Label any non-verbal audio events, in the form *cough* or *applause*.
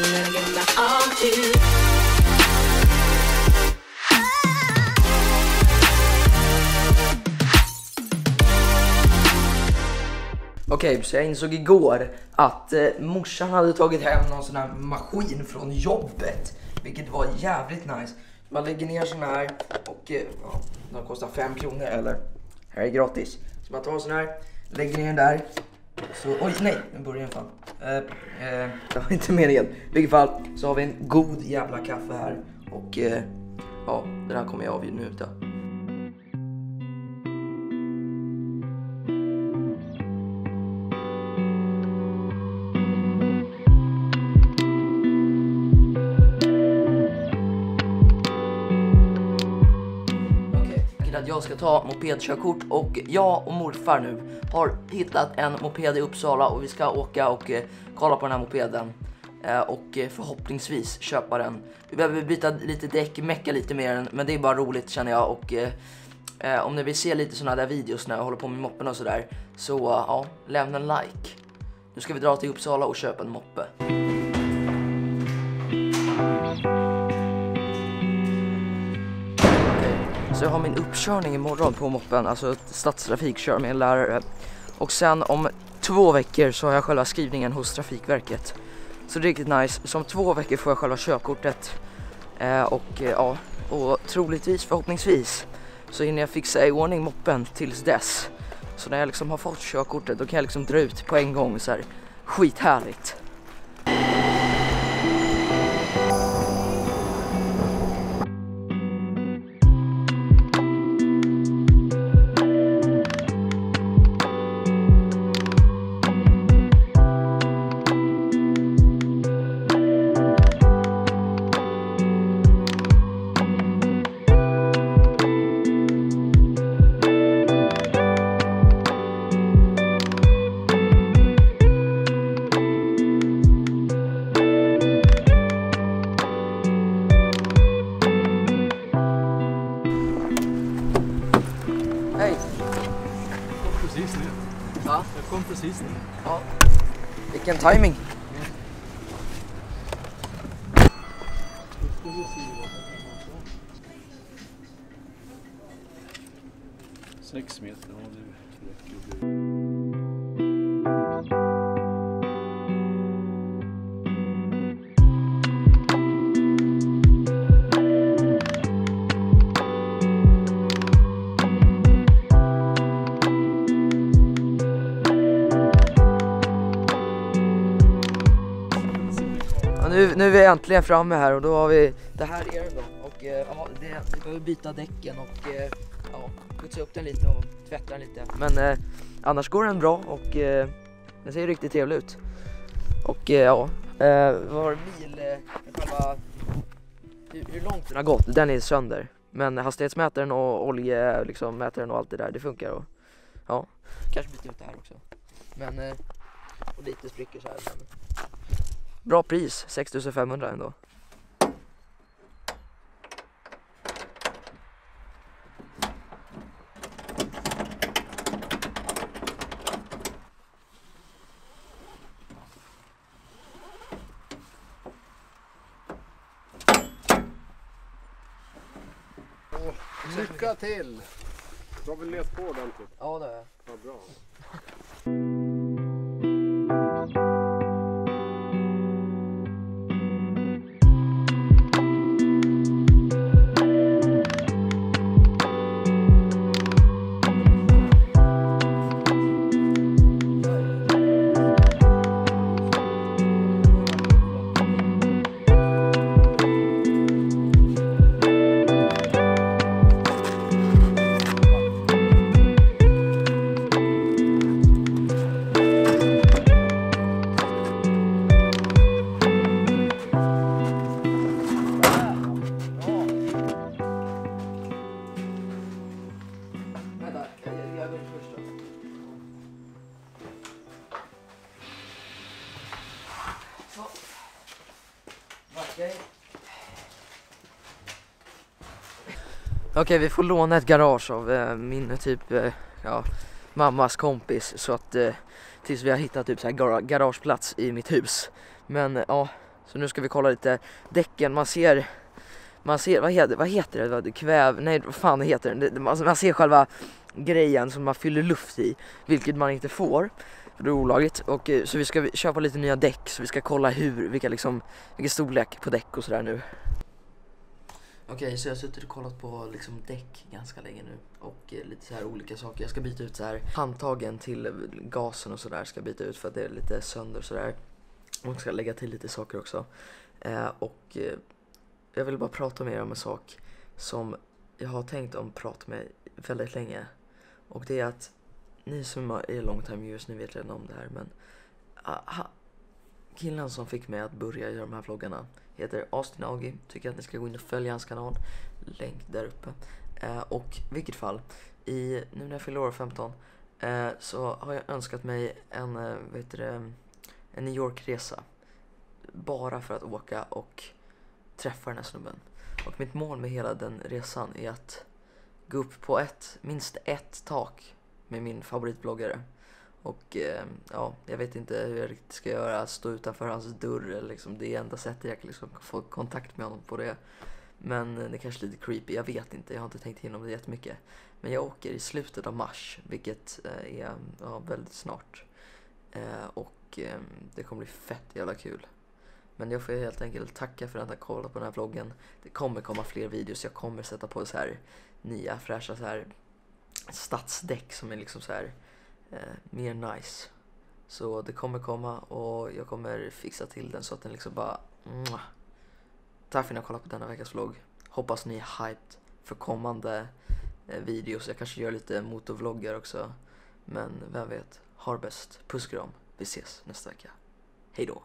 Okej, okay. Okej, så jag insåg igår att eh, morsan hade tagit hem någon sån här maskin från jobbet. Vilket var jävligt nice. Man lägger ner sån här och eh, ja, den kostar 5 kronor eller här är gratis. Så man tar en sån här, lägger ner den där. Så, oj nej, nu börjar den fan. Eh, eh, *laughs* det var inte meningen. I vilket fall så har vi en god jävla kaffe här. Och eh, ja, den här kommer jag avnjuta. Okej, okay. Att jag ska ta mopedkörkort och jag och morfar nu har hittat en moped i Uppsala och vi ska åka och eh, kolla på den här mopeden. Eh, och eh, förhoppningsvis köpa den. Vi behöver byta lite däck, mecka lite med den, men det är bara roligt känner jag. Och eh, eh, om ni vill se lite sådana där videos när jag håller på med moppen och sådär, så ja, lämna en like. Nu ska vi dra till Uppsala och köpa en moppe. Så jag har min uppkörning imorgon på moppen, alltså stadstrafik kör med en lärare. Och sen om två veckor så har jag själva skrivningen hos Trafikverket. Så det är riktigt nice. Så om två veckor får jag själva körkortet. Eh, och eh, ja, och troligtvis, förhoppningsvis, så hinner jag fixa i ordning moppen tills dess. Så när jag liksom har fått körkortet då kan jag liksom dra ut på en gång så här skithärligt. Ner. ja. Vilken timing. Sex meter, ja det räcker nu, nu är vi äntligen framme här och då har vi, det här är den då och eh, ja, det, vi behöver byta däcken och eh, ja, putsa upp den lite och tvätta den lite. Men eh, annars går den bra och eh, den ser riktigt trevlig ut. Och eh, ja, eh, var mil, eh, själva, hur, hur långt den har gått, den är sönder. Men hastighetsmätaren och oljemätaren liksom, och allt det där, det funkar och ja, kanske byta ut det här också. Men, eh, och lite sprickor så här. Men, Bra pris, 6500 ändå. Lycka till! Du har väl let på ordentligt? Ja det har jag. Ja, bra. *laughs* Okej, vi får låna ett garage av eh, min eh, typ, eh, ja, mammas kompis så att eh, tills vi har hittat typ så här gar- garageplats i mitt hus. Men eh, ja, Så nu ska vi kolla lite däcken, man ser man ser, vad heter, vad heter det, kväv, nej vad fan heter det, det man, man ser själva grejen som man fyller luft i, vilket man inte får, för det är olagligt. Och, eh, så vi ska köpa lite nya däck, så vi ska kolla hur, vilka liksom, vilken storlek på däck och sådär nu. Okej, så jag har suttit och kollat på liksom däck ganska länge nu och eh, lite så här olika saker. Jag ska byta ut så här handtagen till gasen och sådär ska jag byta ut för att det är lite sönder sådär. Och ska lägga till lite saker också. Eh, och eh, jag vill bara prata med er om en sak som jag har tänkt om prata med väldigt länge. Och det är att ni som är long time viewers, ni vet redan om det här men ah, aha, killen som fick mig att börja göra de här vloggarna heter Austin Augie. Tycker att ni ska gå in och följa hans kanal. Länk där uppe. Eh, och i vilket fall, i, nu när jag fyller år 15 eh, så har jag önskat mig en, eh, vet du, en New York-resa. Bara för att åka och träffa den här snubben. Och mitt mål med hela den resan är att gå upp på ett, minst ett tak med min favoritbloggare. Och eh, ja, jag vet inte hur jag riktigt ska göra, stå utanför hans dörr liksom. Det är enda sättet jag kan liksom få kontakt med honom på det. Men eh, det är kanske lite creepy, jag vet inte, jag har inte tänkt igenom det jättemycket. Men jag åker i slutet av mars, vilket eh, är ja, väldigt snart. Och det kommer bli fett jävla kul. Men jag får helt enkelt tacka för att ni har kollat på den här vloggen. Det kommer komma fler videos, jag kommer sätta på så här nya fräscha så här stadsdäck som är liksom så här Eh, mer nice. Så det kommer komma och jag kommer fixa till den så att den liksom bara... Mwah. Tack för att ni har kollat på denna veckas vlogg. Hoppas ni är hyped för kommande eh, videos. Jag kanske gör lite motorvloggar också. Men vem vet. Har bäst. Puss kram. Vi ses nästa vecka. Hej då.